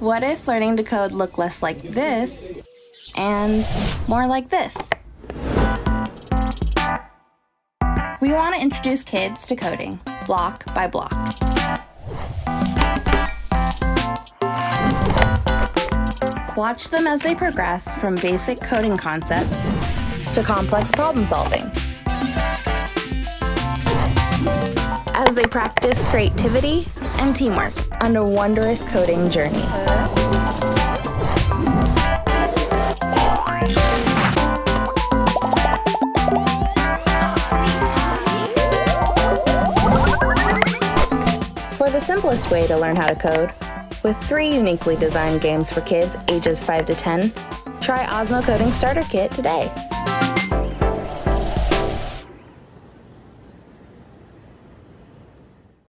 What if learning to code looked less like this and more like this? We want to introduce kids to coding, block by block. Watch them as they progress from basic coding concepts to complex problem solving. They practice creativity and teamwork on a wondrous coding journey. For the simplest way to learn how to code, with three uniquely designed games for kids ages 5 to 10, try Osmo Coding Starter Kit today.